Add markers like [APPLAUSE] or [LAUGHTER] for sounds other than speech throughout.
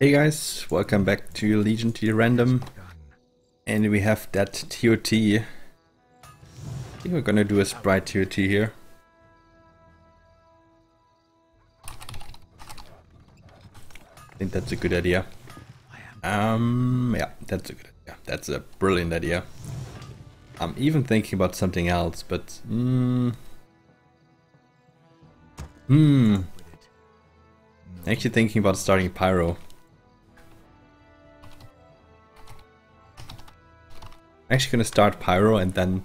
Hey guys, welcome back to Legion TD Random. And we have that TOT. I think we're gonna do a sprite TOT here. I think that's a good idea. Um, yeah, that's a good idea. That's a brilliant idea. I'm even thinking about something else, but... Hmm... Hmm... Actually thinking about starting Pyro. Actually gonna start Pyro and then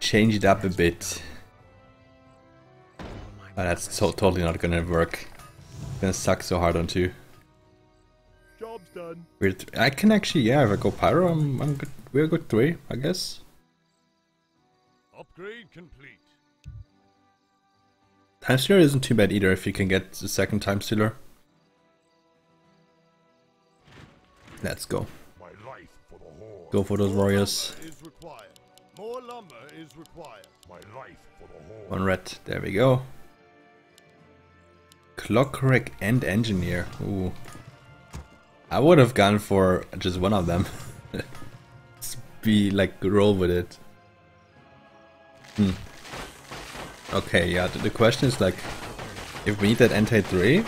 change it up a bit. But that's so totally not gonna work. It's gonna suck so hard on two. Job's done. Weird. I can actually, yeah, if I go Pyro, I'm, I'm good. We're good three, I guess. Upgrade complete. Time Stealer isn't too bad either if you can get the second Time Stealer. Let's go. Go for those warriors. Lumber is required. More lumber is required. My life for the Horde. One red. There we go. Clockwork and Engineer. Ooh. I would have gone for just one of them. Just [LAUGHS] Be like roll with it. Hmm. Okay, yeah. The question is like, if we need that anti 3,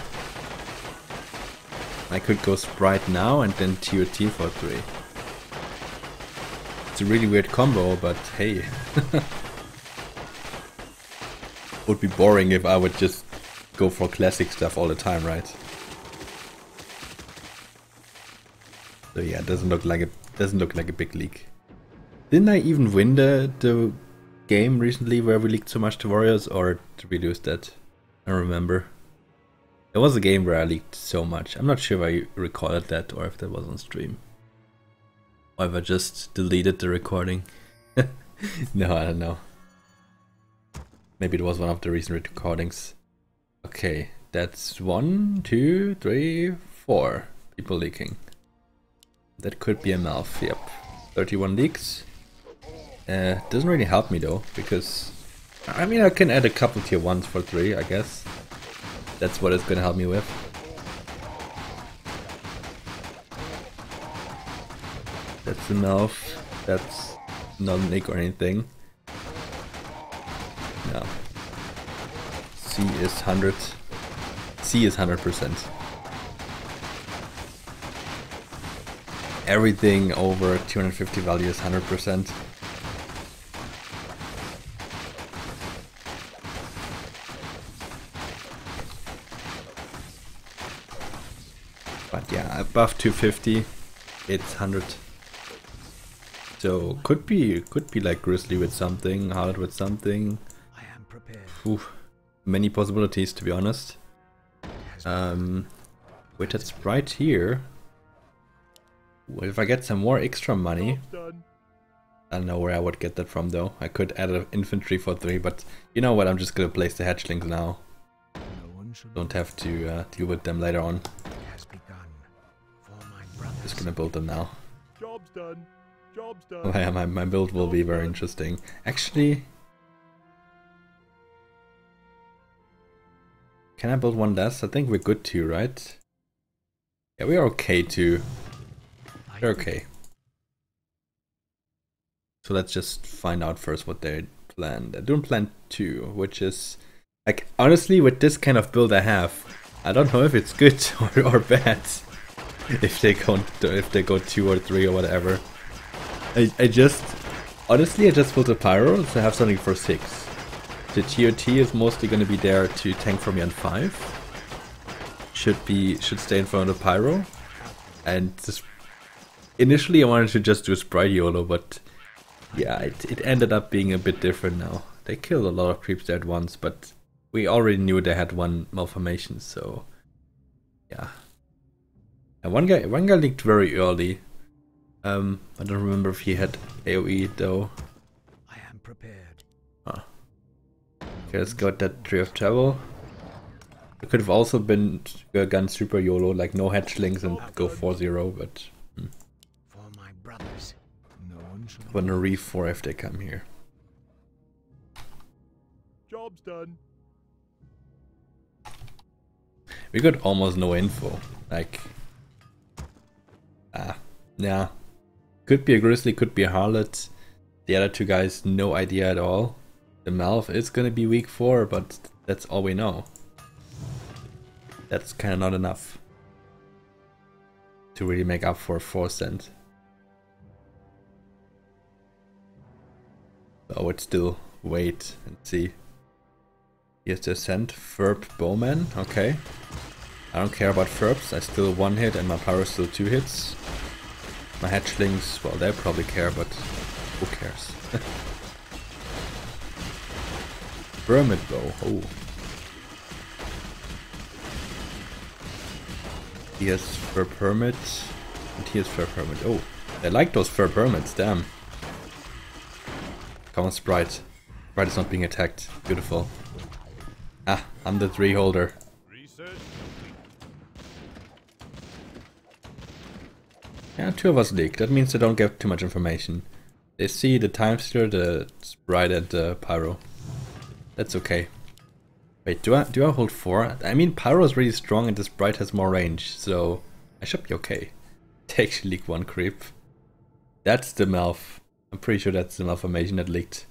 I could go Sprite now and then TOT for 3. It's a really weird combo, but hey. [LAUGHS] Would be boring if I would just go for classic stuff all the time, right? So yeah, it doesn't look like a doesn't look like a big leak. Didn't I even win the the game recently where we leaked so much to Warriors, or we lose that? I remember. There was a game where I leaked so much. I'm not sure if I recorded that or if that was on stream. Or if I just deleted the recording. [LAUGHS] no, I don't know. Maybe it was one of the recent recordings. Okay, that's one, two, three, four people leaking. That could be a Malf, yep. 31 leaks. Uh, doesn't really help me though, because... I mean, I can add a couple tier 1s for 3, I guess. That's what it's gonna help me with. Malf. That's not an Nick or anything. No. C is 100. C is 100%. Everything over 250 value is 100%. But yeah, above 250, it's 100. So could be could be like Grizzly with something, Hard with something. I am prepared. Ooh, many possibilities to be honest. Um, with that sprite here, well, if I get some more extra money, I don't know where I would get that from though. I could add an infantry for three, but you know what? I'm just gonna place the hatchlings now. No one should Don't have to uh, deal with them later on. has begun. For my brothers. Just gonna build them now. Job's done. Job's done. Oh, yeah, my, my build will be very interesting. Actually, can I build one less? I think we're good too, right? Yeah, we're okay too. We're okay. So let's just find out first what they planned. They're doing plan two, which is like honestly with this kind of build I have, I don't know if it's good [LAUGHS] or, or bad. If they go if they go two or three or whatever. I, I just honestly I just built a pyro to have something for six. The TOT is mostly gonna be there to tank for me on five. Should be should stay in front of pyro. And this initially I wanted to just do a Sprite YOLO, but yeah, it, it ended up being a bit different now. They killed a lot of creeps there at once, but we already knew they had one malformation, so yeah. And one guy one guy leaked very early. Um I don't remember if he had AoE though. I am prepared. Okay, let's go with that Tree of Travel. It could have also been uh, gun super YOLO, like no hatchlings and go 4-0, but For my brothers. No one should I'm gonna re 4 if they come here. Job's done. We got almost no info. Like, Ah, yeah. Could be a Grizzly, could be a Harlot. The other two guys, no idea at all. The Malf is gonna be weak 4, but that's all we know. That's kinda not enough. To really make up for 4 cent. I would still wait and see. Here's the Ascent, Ferb Bowman, okay. I don't care about Ferbs, I still one hit and my power is still two hits. My hatchlings, well they probably care, but who cares? [LAUGHS] Hermit bow, oh. Here's Fur Hermit, and here's Fur Hermit. Oh, I like those Fur Hermits, damn. Come on, Sprite. Sprite is not being attacked. Beautiful. Ah, I'm the three holder. Yeah, two of us leak. That means they don't get too much information. They see the time stealer, the uh, sprite, and the uh, pyro. That's okay. Wait, do I do I hold four? I mean, pyro is really strong, and the sprite has more range, so I should be okay. [LAUGHS] Actually leak one creep. That's the mouth. I'm pretty sure that's the malformation that leaked.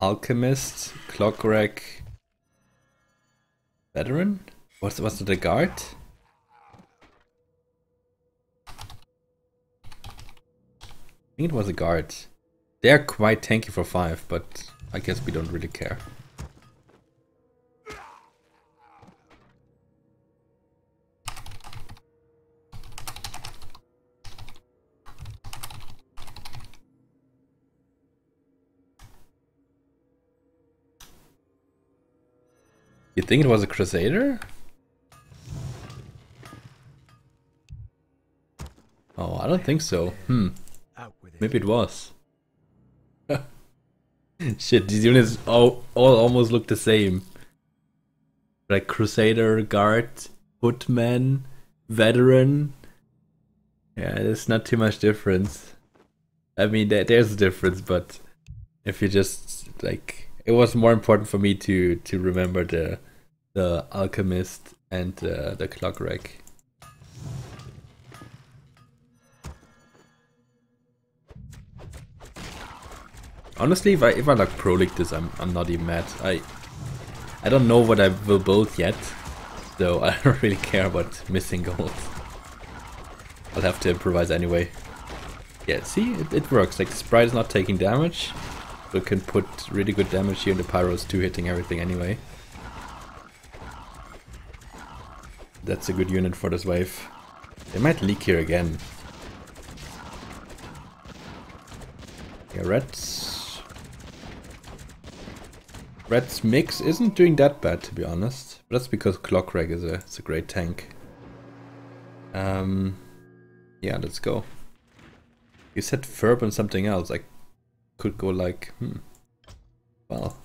Alchemist, Clockwork, Veteran? What's it a guard? Think it was a guard. They're quite tanky for 5, but I guess we don't really care. You think it was a Crusader? Oh, I don't think so. Hmm. Maybe it was. [LAUGHS] Shit, these units all, all almost look the same. Like Crusader, Guard, Hoodman, Veteran. Yeah, there's not too much difference. I mean, there, there's a difference, but if you just like, it was more important for me to to remember the the alchemist and uh, the clockwork. Honestly, if I if I like pro league this, I'm I'm not even mad. I I don't know what I will build yet, so I [LAUGHS] don't really care about missing gold. I'll have to improvise anyway. Yeah, see, it, it works. Like sprite is not taking damage, it can put really good damage here, and the pyros too hitting everything anyway. That's a good unit for this wave. They might leak here again. Yeah, reds. Red's mix isn't doing that bad to be honest. But that's because Clockwork is a is a great tank. Um yeah, let's go. You said Ferb and something else. I could go like hmm. Well.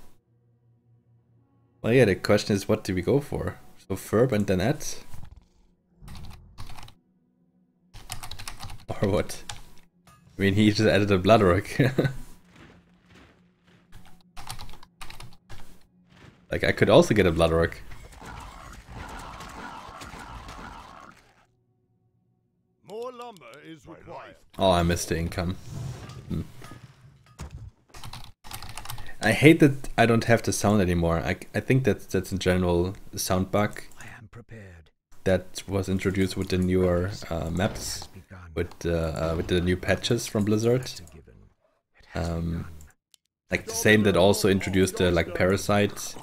Well yeah, the question is what do we go for? So Ferb and Ed? Or what? I mean, he just added a Bloodrock. [LAUGHS] like, I could also get a Bloodrock. More lumber is required. Oh, I missed the income. Hmm. I hate that I don't have the sound anymore. I, I think that that's in general sound bug I am prepared. that was introduced with the newer uh, maps, with uh, uh, with the new patches from Blizzard. That's a given. It has Um, like the same that also introduced the like parasite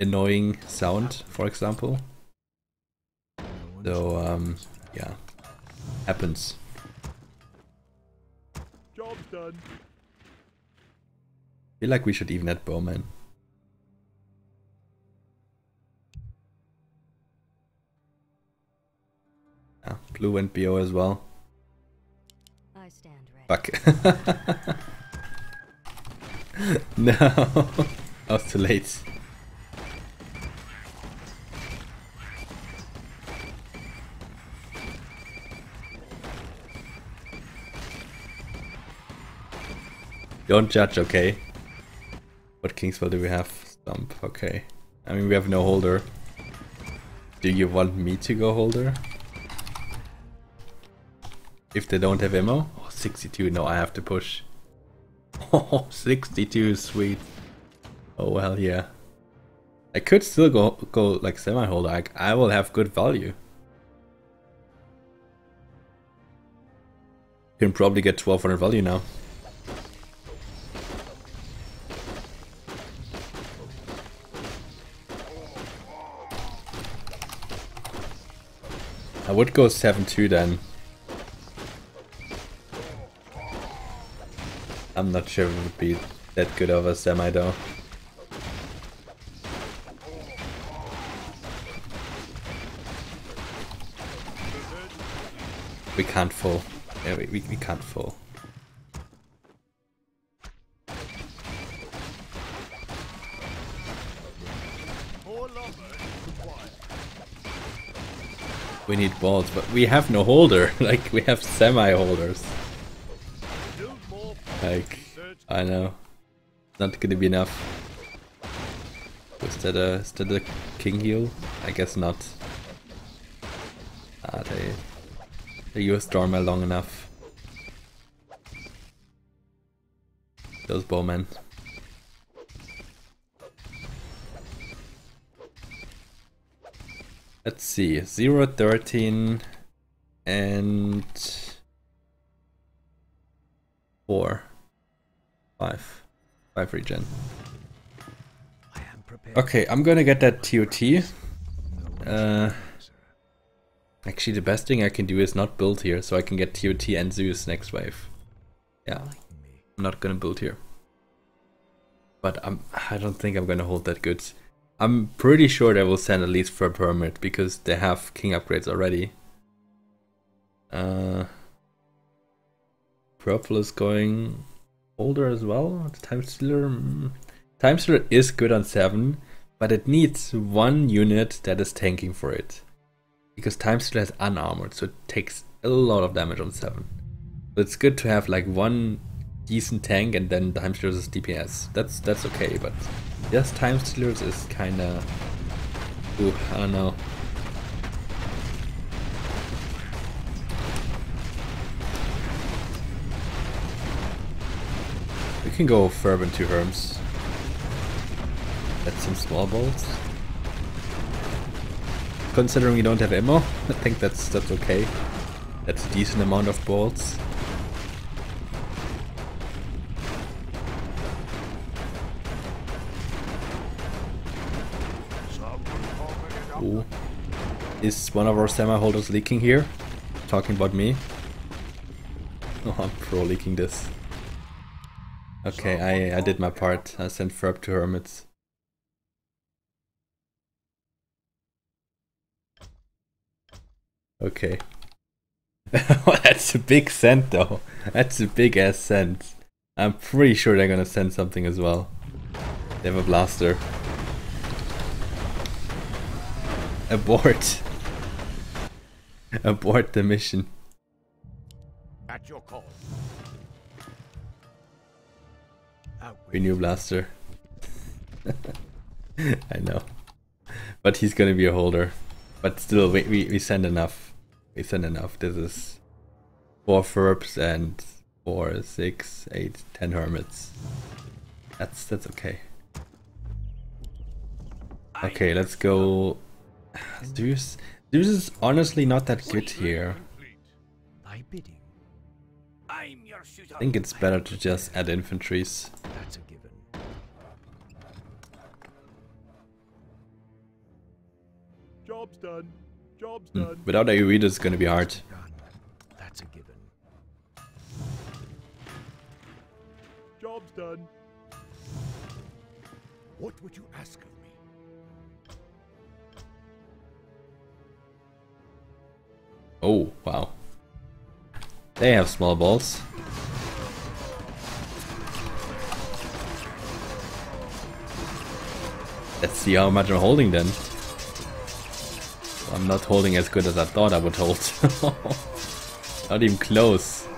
annoying sound, for example. So um, yeah, happens. Job's done. feel like we should even add Bowman. Yeah, blue and BO as well. I stand ready. Fuck. [LAUGHS] no, [LAUGHS] I was too late. Don't judge, okay? What Kingsville do we have? Stomp, okay. I mean, we have no holder. Do you want me to go holder? if they don't have ammo. Oh, 62, no, I have to push. [LAUGHS] Oh, 62, sweet. Oh, well, yeah. I could still go go like semi-hold, I, I will have good value. Can probably get 1200 value now. Would go 7-2 then. I'm not sure it would be that good of a semi though. We can't fall. Yeah, we, we, we can't full. We need balls, but we have no holder. [LAUGHS] like, we have semi-holders. Like, I know. Not gonna be enough. Was that a, is that a king heal? I guess not. Ah, they, they used Dorma long enough. Those bowmen. Let's see, 0, 13, and 4. 5. 5 regen. Okay, I'm gonna get that TOT. Uh, actually, the best thing I can do is not build here, so I can get TOT and Zeus next wave. Yeah, I'm not gonna build here. But I'm, I don't think I'm gonna hold that good. I'm pretty sure they will send at least for a permit because they have king upgrades already. Uh, Purple is going older as well. Time Stealer, mm, Time Stealer is good on seven, but it needs one unit that is tanking for it. Because Time Stealer is unarmored, so it takes a lot of damage on seven. So it's good to have like one decent tank and then Time Stealers is DPS. That's that's okay, but just Time Stealers is kinda Ooh, I don't know. We can go Fervent two Herms. That's some small bolts. Considering we don't have ammo, I think that's that's okay. That's a decent amount of bolts. Ooh. Is one of our semi holders leaking here? Talking about me? [LAUGHS] Oh, I'm pro leaking this. Okay, I, I did my part. I sent Ferb to Hermits. Okay. [LAUGHS] That's a big send though. That's a big ass send. I'm pretty sure they're gonna send something as well. They have a blaster. Abort. Abort the mission. At your call. Out with We new blaster. [LAUGHS] I know. But he's gonna be a holder. But still, we, we, we send enough. We send enough. This is four Ferbs and four, six, eight, ten hermits. That's that's okay. Okay, let's go. Zeus. Zeus is honestly not that good here. Complete. thy bidding. I'm your shooter. I think it's better to just add infantries. That's a given. Job's done. Job's done. Hmm, without AoE, it's gonna be hard. That's a given. Job's done. What would you ask of Oh, wow. They have small balls. Let's see how much I'm holding then. I'm not holding as good as I thought I would hold. [LAUGHS] not even close.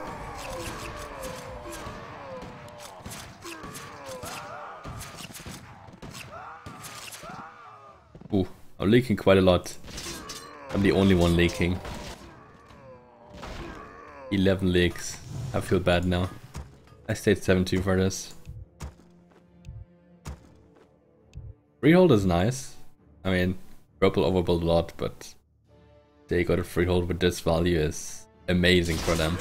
Ooh, I'm leaking quite a lot. I'm the only one leaking. 11 leaks. I feel bad now. I stayed 7-2 for this. Freehold is nice. I mean, purple overbuild a lot, but they got a freehold with this value is amazing for them.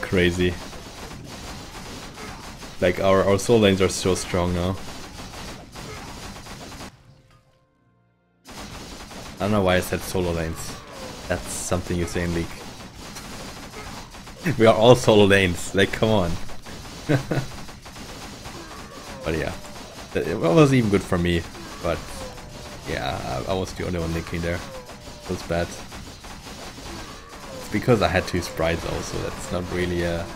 Crazy. Like our, our soul lanes are so strong now. I don't know why I said solo lanes. That's something you say in League. [LAUGHS] we are all solo lanes, like come on. [LAUGHS] but yeah, it was even good for me, but yeah, I, I was the only one linking there. It was bad. It's because I had two sprites also, that's not really a...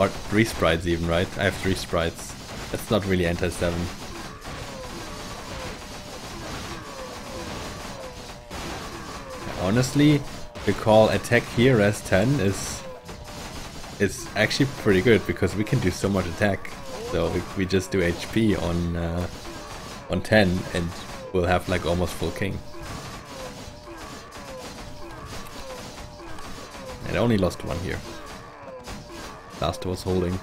Or three sprites even, right? I have three sprites. That's not really anti-7. Honestly, the call attack here as 10 is is actually pretty good because we can do so much attack. So we, we just do HP on uh, on 10 and we'll have like almost full king. And I only lost one here. Last was holding.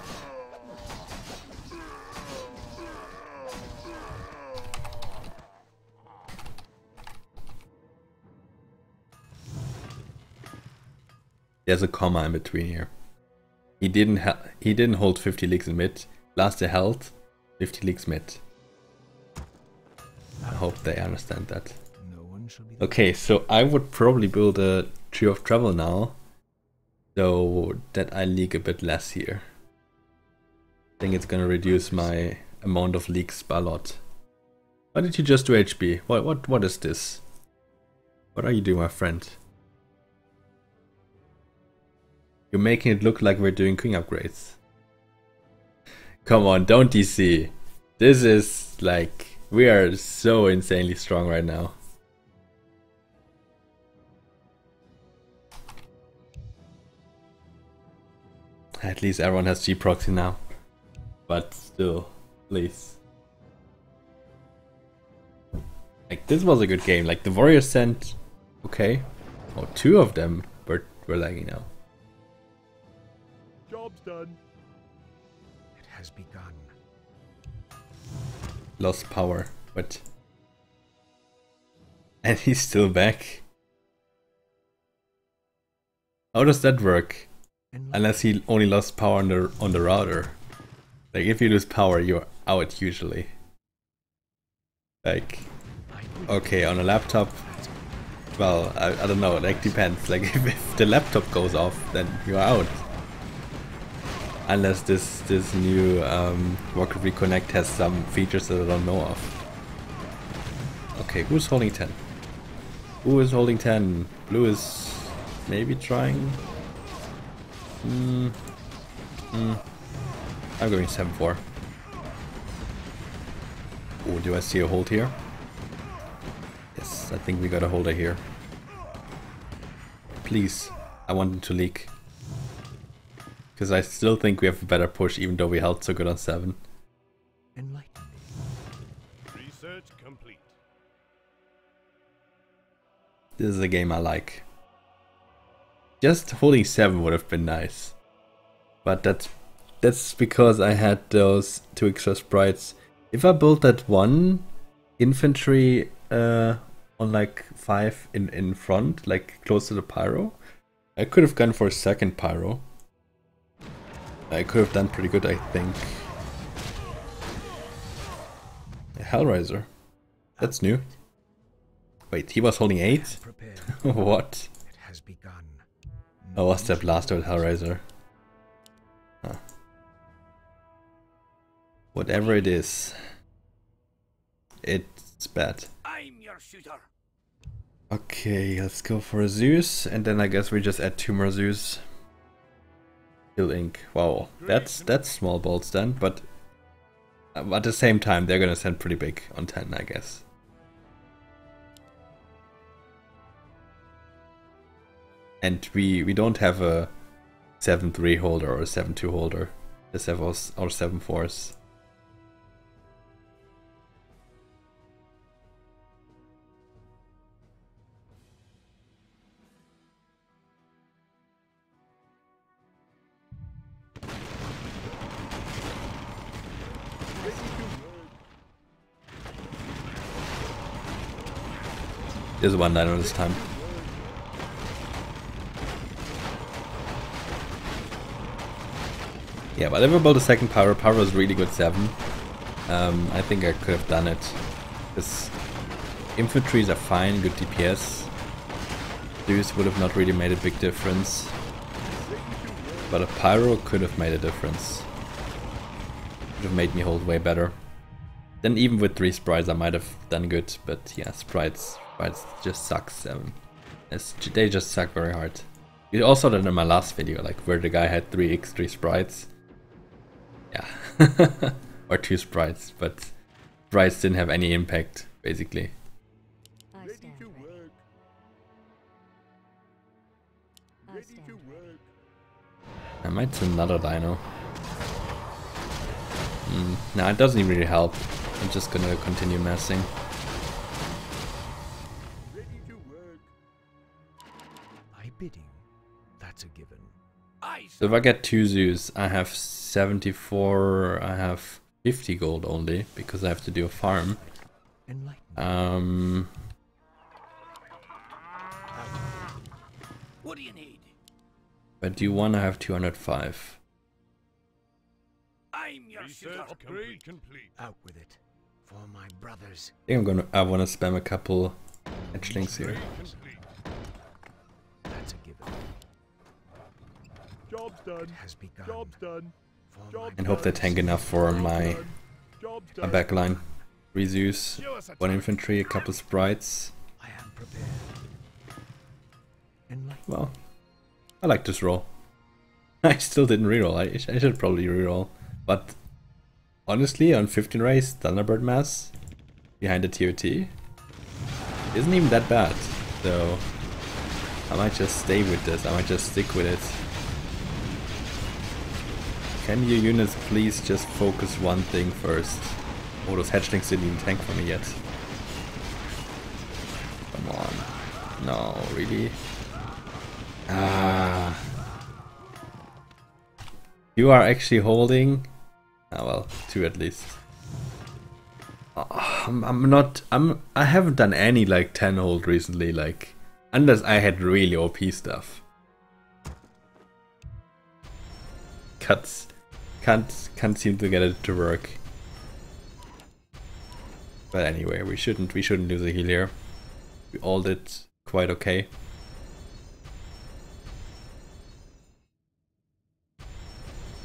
There's a comma in between here. He didn't he didn't hold 50 leaks in mid. Last held 50 leaks mid. I hope they understand that. Okay, so I would probably build a tree of travel now. So that I leak a bit less here. I think it's gonna reduce my amount of leaks by a lot. Why did you just do HB? What what what is this? What are you doing, my friend? You're making it look like we're doing king upgrades. Come on, don't DC. This is like, we are so insanely strong right now. At least everyone has G proxy now. But still, please. Like, this was a good game. Like, the Warriors sent... Okay. Oh, two of them were, were lagging now. Job's done. It has begun. Lost power, but... [LAUGHS] And he's still back. How does that work? Unless he only lost power on the, on the router. Like, if you lose power, you're out usually. Like, okay, on a laptop, well, I, I don't know, like, depends. Like, [LAUGHS] if, if the laptop goes off, then you're out. Unless this this new um, Rocket Reconnect has some features that I don't know of. Okay, who's holding 10? Who is holding 10? Blue is maybe trying. Hmm. I'm going 7-4. Oh, do I see a hold here? Yes, I think we got a holder here. Please, I want him to leak. Because I still think we have a better push even though we held so good on 7. Enlighten me. Research complete. This is a game I like. Just holding 7 would have been nice. But that's that's because I had those two extra sprites. If I built that one infantry uh, on like 5 in, in front, like close to the pyro, I could have gone for a second pyro. I could have done pretty good, I think. Hellraiser. That's new. Wait, he was holding 8? [LAUGHS] What? It has begun. Oh, was that blaster with Hellraiser? Huh. Whatever it is, it's bad. I'm your shooter. Okay, let's go for a Zeus, and then I guess we just add two more Zeus. Kill Ink. Wow, that's that's small bolts then, but at the same time they're gonna send pretty big on 10, I guess. And we we don't have a 7-3 holder or a 7-2 holder. The seven or seven fours. There's one dino this time. Yeah, but I never built a second pyro, pyro was really good 7. Um, I think I could have done it. Because infantries are fine, good DPS. Zeus would have not really made a big difference. But a pyro could have made a difference. Could have made me hold way better. Then even with 3 sprites I might have done good, but yeah, sprites, sprites just suck 7. It's, they just suck very hard. You also that in my last video, like where the guy had 3 x3 sprites yeah. [LAUGHS] or two sprites, but sprites didn't have any impact, basically. I stand ready. I stand ready. I might send another dino. Mm, nah, it doesn't even really help. I'm just gonna continue messing. My bidding. That's a given. So if I get two Zeus, I have 74, I have 50 gold only, because I have to do a farm. Um, What do you need? but do you wanna have 205? I'm your Research shooter. upgrade complete. Out with it. For my brothers. I think I'm gonna, I wanna spam a couple hatchlings here. That's a given. Job's done. It has begun. Job's done. And hope brothers. tank enough for my, my done. Three a one infantry, a couple sprites. Well, I like this roll. [LAUGHS] I still didn't reroll. I, I should probably reroll. But honestly, on 15 race, Thunderbird Mass behind the TOT isn't even that bad. So I might just stay with this. I might just stick with it. Can your units please just focus one thing first? Oh, those hatchlings didn't even tank for me yet. Come on. No, really? Ah. You are actually holding. Ah, well, two at least. Ah, I'm, I'm not. I'm. I haven't done any like ten hold recently. Like, unless I had really OP stuff. Cuts. Can't can't seem to get it to work. But anyway, we shouldn't we shouldn't lose a heal here. We all did quite okay.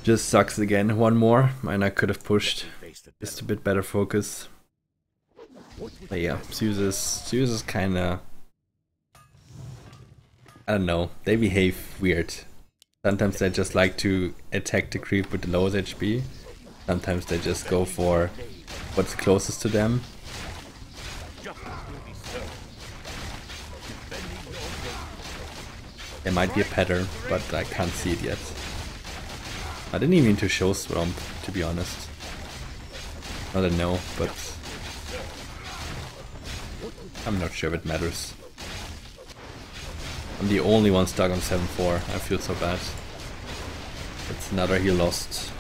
Just sucks again. One more, and I could have pushed just a bit better focus. But yeah, Zeus is is kinda I don't know, they behave weird. Sometimes they just like to attack the creep with the lowest HP. Sometimes they just go for what's closest to them. There might be a pattern, but I can't see it yet. I didn't even mean to show Swamp, to be honest. I don't know, but I'm not sure if it matters. I'm the only one stuck on 7-4. I feel so bad. It's another heal lost.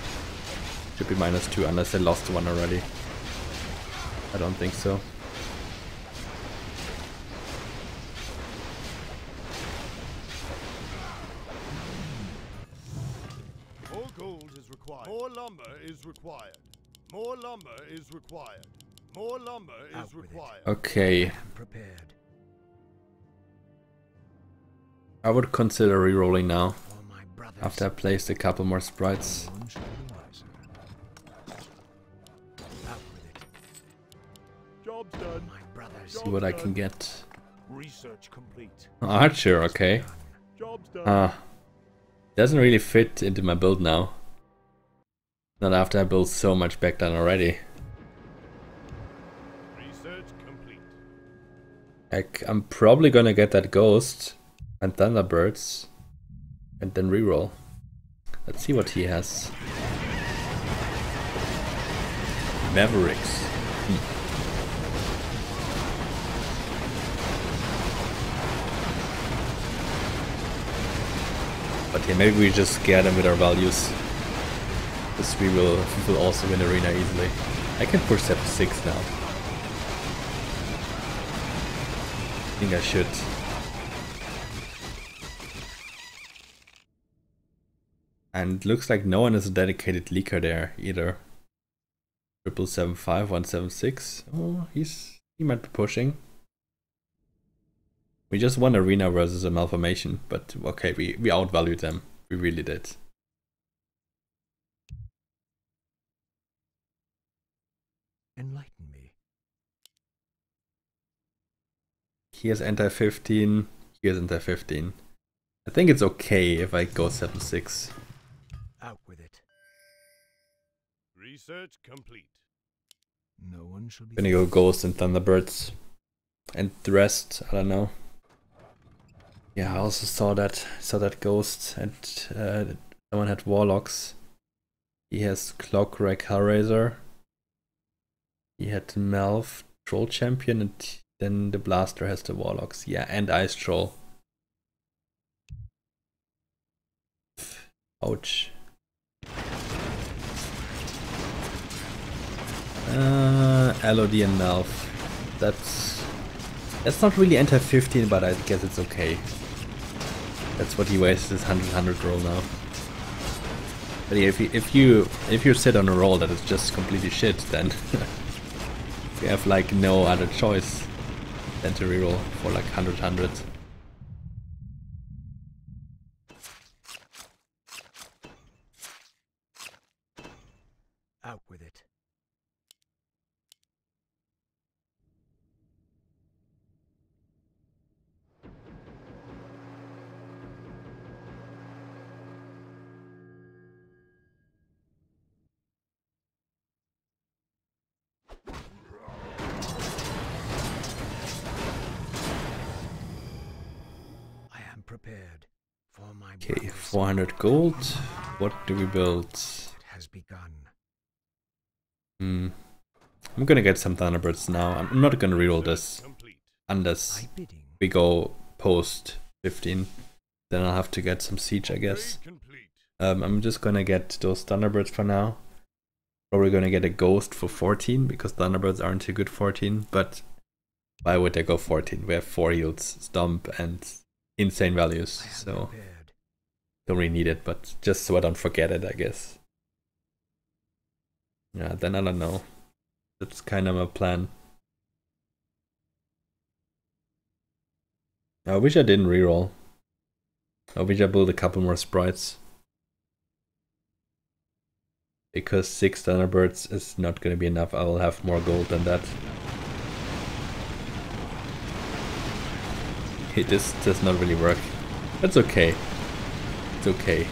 Should be minus 2 unless I lost one already. I don't think so. More gold is required. More lumber is required. More lumber is required. More lumber is required. Okay, am prepared. I would consider rerolling now. For my brothers. After I placed a couple more sprites. None shall be wiser. Out with it. Job's done. My brothers. See what I can get. Research complete. Archer, okay. Job's done. Ah. Doesn't really fit into my build now. Not after I built so much back then already. Research complete. Like, I'm probably gonna get that ghost and Thunderbirds and then reroll. Let's see what he has. Mavericks. Hmm. But yeah, maybe we just scare them with our values. Because we will, we will also win arena easily. I can push 7-6 now. I think I should. And looks like no one is a dedicated leaker there either. Triple seven five one seven six. Oh, he's he might be pushing. We just won arena versus a malformation, but okay, we we outvalued them. We really did. Enlighten me. He has anti fifteen. He has anti fifteen. I think it's okay if I go seven six. Out with it. Research complete. No one shall be. Gonna go Ghost and Thunderbirds. And the rest, I don't know. Yeah, I also saw that saw that Ghost and uh, someone had Warlocks. He has Clockwork Hellraiser. He had Melv Troll Champion and then the Blaster has the Warlocks. Yeah, and Ice Troll. Ouch. Uh, LOD and Melv. That's that's not really enter 15, but I guess it's okay. That's what he wastes his 100 100 roll now. But yeah, if you if you if you sit on a roll that is just completely shit, then [LAUGHS] you have like no other choice than to reroll for like 100 100. gold. What do we build? It has begun. Hmm. I'm gonna get some Thunderbirds now. I'm not gonna reroll this unless we go post 15. Then I'll have to get some siege, I guess. Um, I'm just gonna get those Thunderbirds for now. Probably gonna get a Ghost for 14 because Thunderbirds aren't too good 14. But why would they go 14? We have four yields, Stomp, and insane values. So don't really need it, but just so I don't forget it, I guess. Yeah, then I don't know. That's kind of my plan. I wish I didn't reroll. I wish I built a couple more sprites. Because six Thunderbirds is not gonna be enough. I will have more gold than that. [LAUGHS] It just does not really work. That's okay it's okay.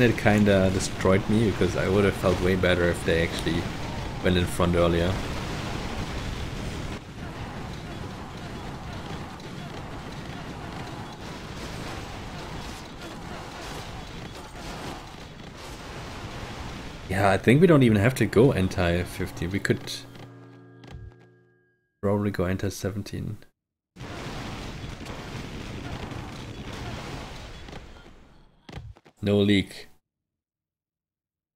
it kinda destroyed me because I would have felt way better if they actually went in front earlier. Yeah, I think we don't even have to go anti-50. We could probably go anti-17. No leak.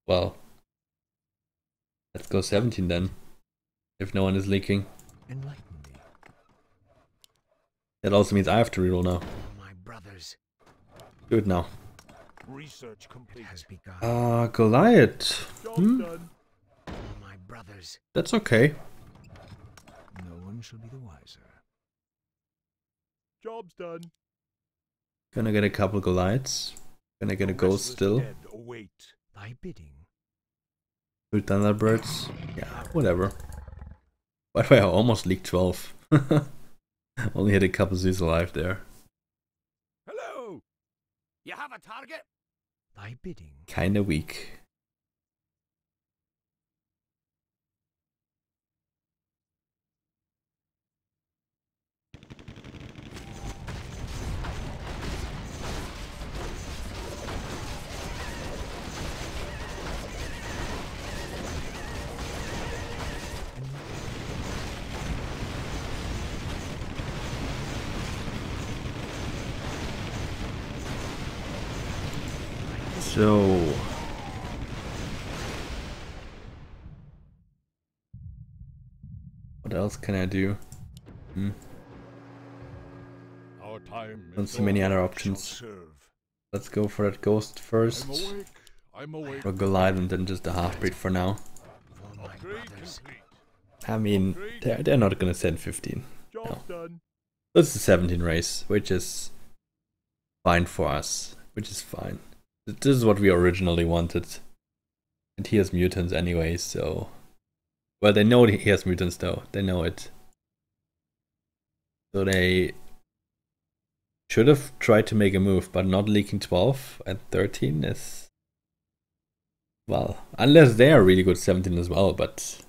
Well, let's go 17 then. If no one is leaking. Enlighten me. That also means I have to reroll now. My brothers. Do it now. Research complete. has begun. Uh, Goliath. Job Hmm, done. My brothers. that's okay. No one shall be the wiser. Job's done. Gonna get a couple Goliaths. Gonna get a ghost still. await. Thy bidding. Two Thunderbirds. Yeah, whatever. By the way, I almost leaked 12. [LAUGHS] Only had a couple Zeus alive there. Hello! You have a target? Thy bidding. Kinda weak. So what else can I do? Hmm. Our time Don't see many other options. serve. Let's go for that ghost first. I'm awake. I'm awake. Or Goliath and then just the half-breed for now. For my Upgrade brothers. complete. I mean, they're, they're not gonna send 15. Job done. This is a 17 race, which is fine for us. Which is fine. This is what we originally wanted. And he has mutants anyway, so... Well, they know he has mutants though. They know it. So they should have tried to make a move, but not leaking 12 and 13 is... Well, unless they are really good 17 as well, but...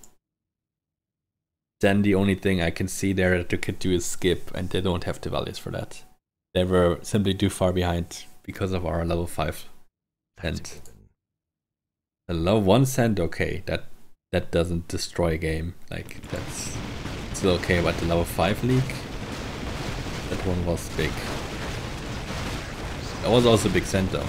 Then the only thing I can see there that they could do is skip, and they don't have the values for that. They were simply too far behind because of our level 5 and a low one cent, okay. That that doesn't destroy a game. Like that's still okay, but the level five leak? That one was big. That was also a big cent though.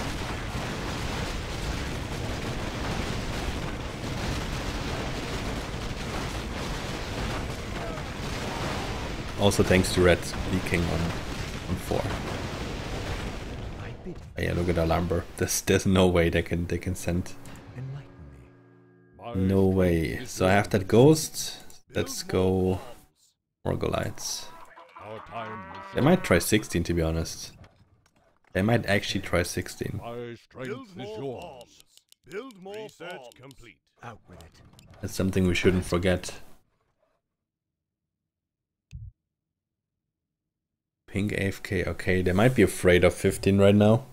Also thanks to red leaking on, on 4 yeah, look at Alarmber. There's there's no way they can they can send enlighten me. My No way. So I have that ghost. Let's go bombs. more Goliaths. Our They might try 16 to be honest. They might actually try 16. Build more yours. bombs. Build more Research complete. Out with it. That's something we shouldn't forget. Pink AFK, okay, they might be afraid of 15 right now.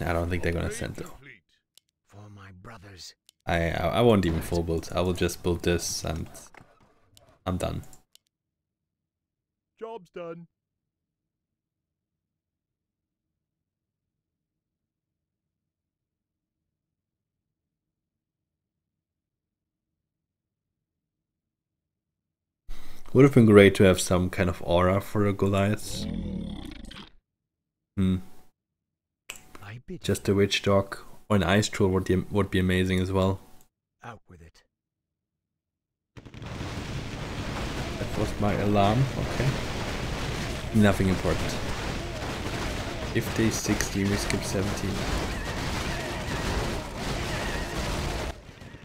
I don't think they're gonna send though. For my brothers. I, I I won't even full build. I will just build this and I'm done. Job's done. Would have been great to have some kind of aura for the Goliaths. Hmm. Just a witch dog or an ice troll would be, would be amazing as well. out with it. That was my alarm. Okay. Nothing important. 50, 60, we skip 17.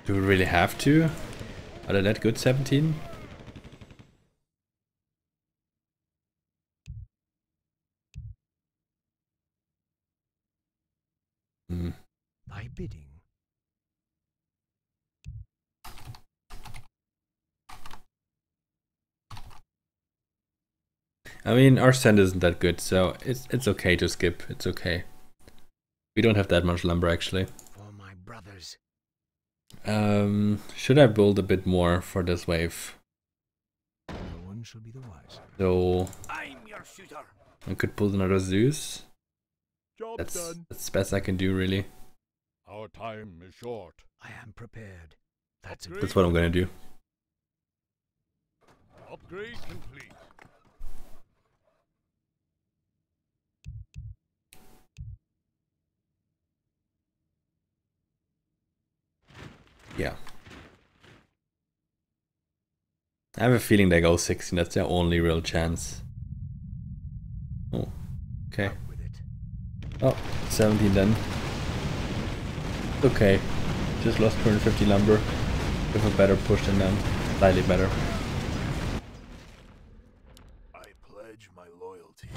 Do we really have to? Are they that good 17? Bidding. I mean, our send isn't that good, so it's it's okay to skip. It's okay. We don't have that much lumber actually. For my brothers. Um, should I build a bit more for this wave? No one shall be the wiser. So I'm your shooter. I could pull another Zeus. Job's That's done. that's best I can do really. Our time is short. I am prepared. That's a Upgrade That's what I'm gonna do. Upgrade complete. Yeah. I have a feeling they go 16. That's their only real chance. Oh, okay. out with it. Oh, 17 then. Okay. Just lost 250 lumber. With a better push than them. Slightly better. I pledge my loyalty.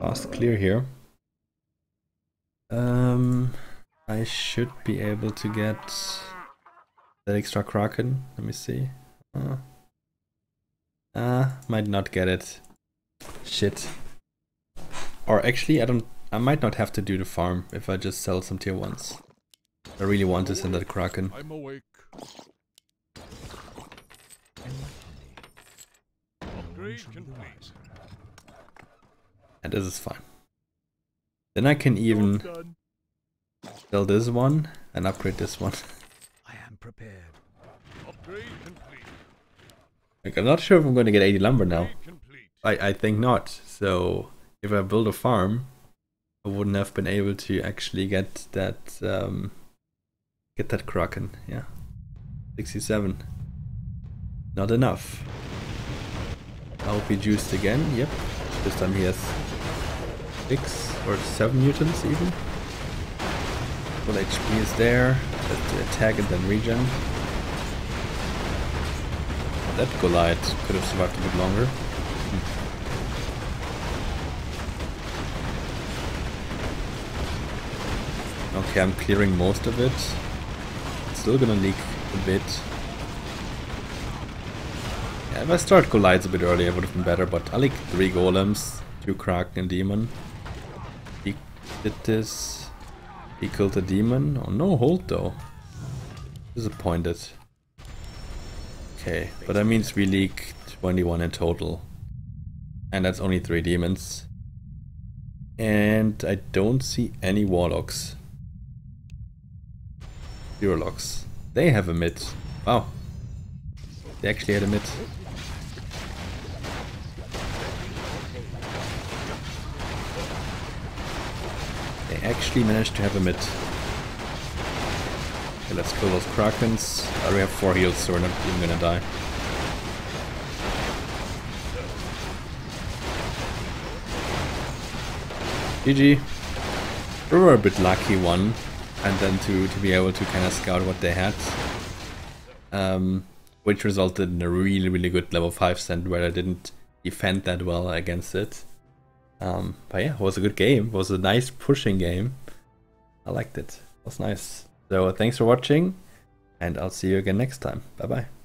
Fast clear here. Um, I should be able to get that extra Kraken. Let me see. Uh, uh, might not get it. Shit. Or actually, I don't. I might not have to do the farm if I just sell some tier ones. I really want to send that Kraken. I'm awake. Upgrade should be the complete. And this is fine. Then I can even. Sell this one and upgrade this one. [LAUGHS] I am prepared. Upgrade complete. Like, I'm not sure if I'm going to get 80 lumber now. I, I think not. So if I build a farm, I wouldn't have been able to actually get that um, get that kraken. Yeah, 67. Not enough. I hope he juiced again. Yep. This time he has six or seven mutants even. Full HP is there. Let's attack and then regen. That Goliath could have survived a bit longer. Hmm. Okay, I'm clearing most of it. It's still gonna leak a bit. Yeah, if I start Goliaths a bit earlier, it would have been better, but I leak three golems, two Kraken and Demon. He did this. He killed a demon. Oh, no hold though. Disappointed. Okay, but that means we leak 21 in total. And that's only three demons. And I don't see any warlocks. Zero locks. They have a mid. Wow. They actually had a mid. Actually managed to have a mid. Okay, let's kill those Krakens. I already have four heals, so we're not even gonna die. GG. We were a bit lucky one, and then to, to be able to kind of scout what they had. Um, which resulted in a really, really good level 5 send where I didn't defend that well against it. Um, but yeah, it was a good game. It was a nice pushing game. I liked it. It was nice. So thanks for watching, and I'll see you again next time. Bye bye.